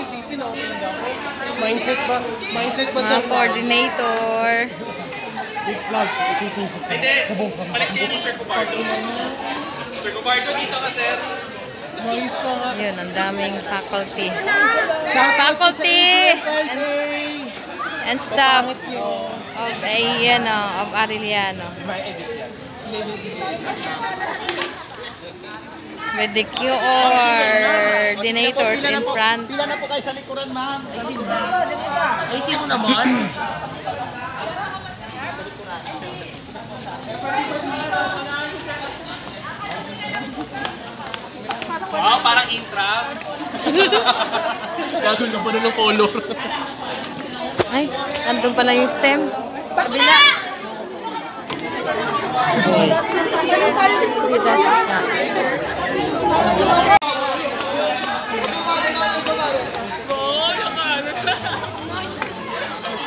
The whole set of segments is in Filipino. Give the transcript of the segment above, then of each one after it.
Isipin, open daw. Mindset ba? Mindset ba sa Mga coordinator. Balik kayo ni Sir Cubardo. Sir Cubardo, dito ka, sir. Mayos ka nga. Yun, ang daming faculty. Shout out Faculty! LA! And staff of, ay, ano, of Arellano. With the coordinators in front. Pila na po kayo sa likuran, ma'am. Kasi Ay, sino naman? Wow, parang ka pa na ng color. Ay, nandun pala yung stem. Kabila. Dito.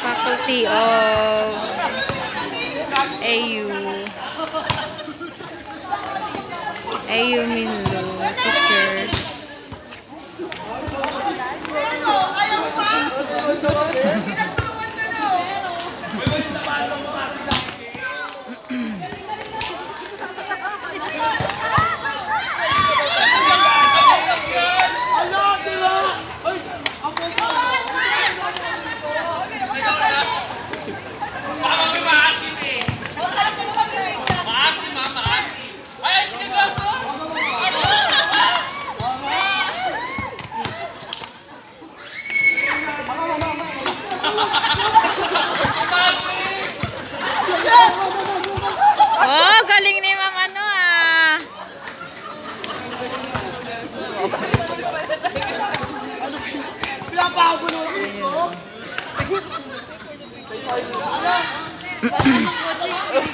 Faculty of AU. AU Minlo teachers. Baka Oh, galing ni Ma'am ano ah. Pinapagulo Uy, kanta